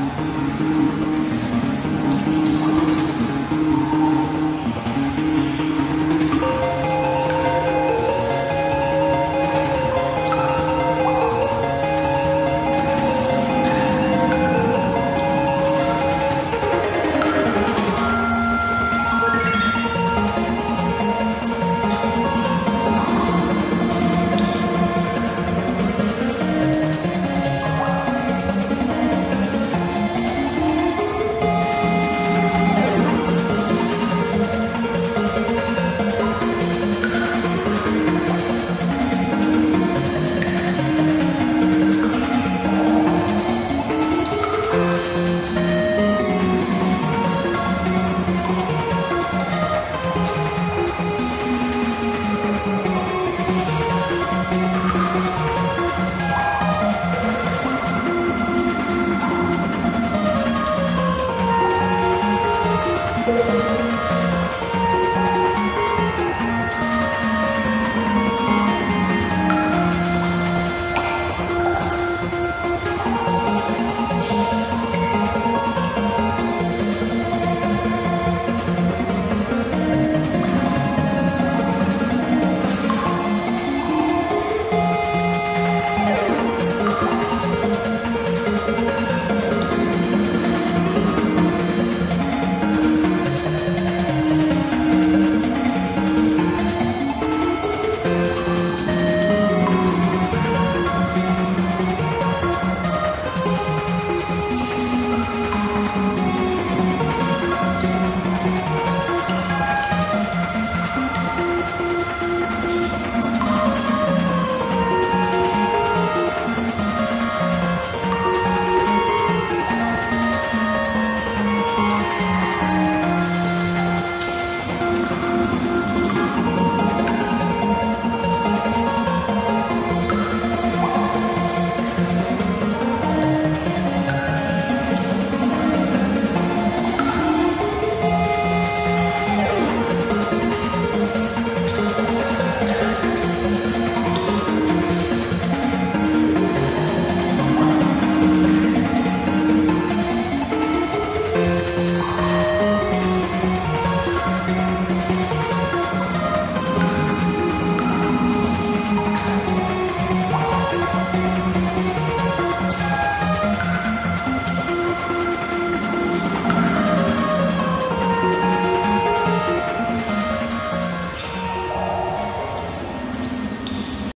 Música